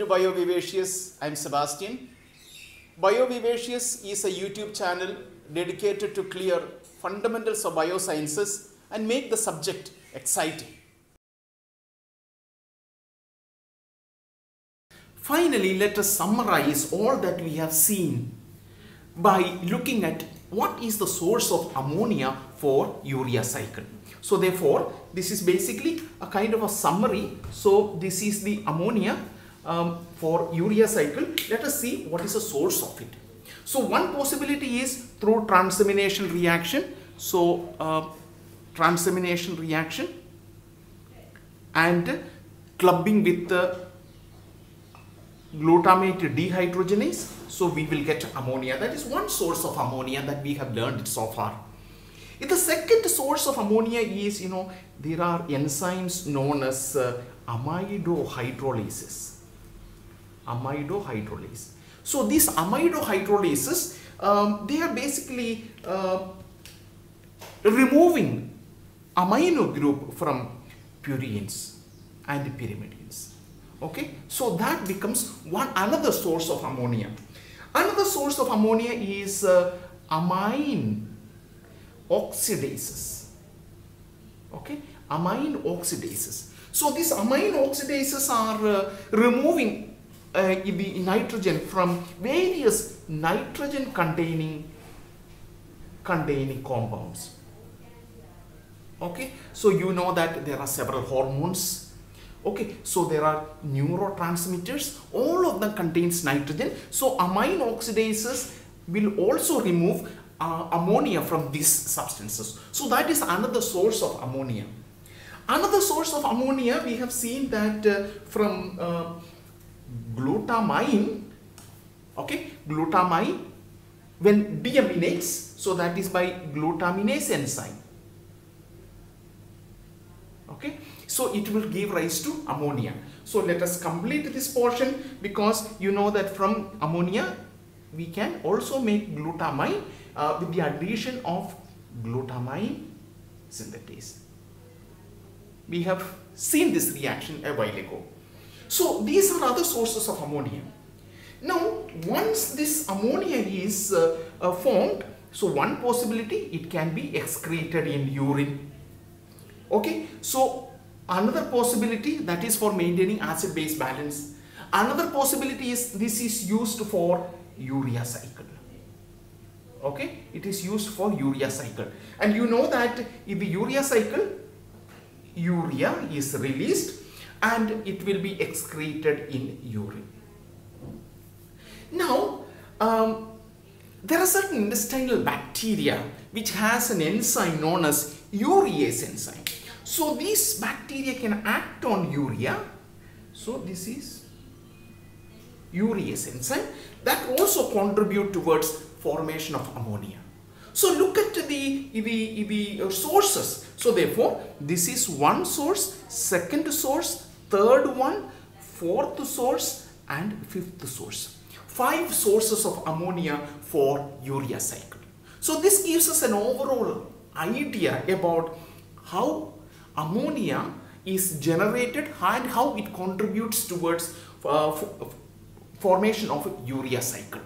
BioVivacious. I'm Sebastian. BioVivacious is a YouTube channel dedicated to clear fundamentals of biosciences and make the subject exciting. Finally, let us summarize all that we have seen by looking at what is the source of ammonia for urea cycle. So therefore, this is basically a kind of a summary. So this is the ammonia um, for urea cycle. Let us see what is the source of it. So one possibility is through transamination reaction. So uh, transamination reaction and clubbing with the glutamate dehydrogenase. So we will get ammonia. That is one source of ammonia that we have learned so far. If the second source of ammonia is, you know, there are enzymes known as uh, amido Amido hydrolase. So these amido um, they are basically uh, removing amino group from purines and pyrimidines. Okay, so that becomes one another source of ammonia. Another source of ammonia is uh, amine oxidases. Okay, amine oxidases. So these amine oxidases are uh, removing uh, the nitrogen from various nitrogen containing containing compounds. Okay, so you know that there are several hormones. Okay so there are neurotransmitters. All of them contains nitrogen. So amine oxidases will also remove uh, ammonia from these substances. So that is another source of ammonia. Another source of ammonia we have seen that uh, from uh, glutamine okay glutamine when deaminates so that is by glutaminase enzyme okay so it will give rise to ammonia. So let us complete this portion because you know that from ammonia we can also make glutamine uh, with the addition of glutamine synthetase. We have seen this reaction a while ago. So these are other sources of ammonia. Now once this ammonia is uh, uh, formed, so one possibility it can be excreted in urine. Okay, so Another possibility that is for maintaining acid base balance. Another possibility is this is used for urea cycle. Okay, it is used for urea cycle. And you know that in the urea cycle, urea is released and it will be excreted in urine. Now, um, there are certain intestinal bacteria which has an enzyme known as urease enzyme. So these bacteria can act on urea. So this is urease enzyme that also contribute towards formation of ammonia. So look at the, the, the sources. So therefore, this is one source, second source, third one, fourth source and fifth source. Five sources of ammonia for urea cycle. So this gives us an overall idea about how ammonia is generated and how it contributes towards uh, formation of urea cycle.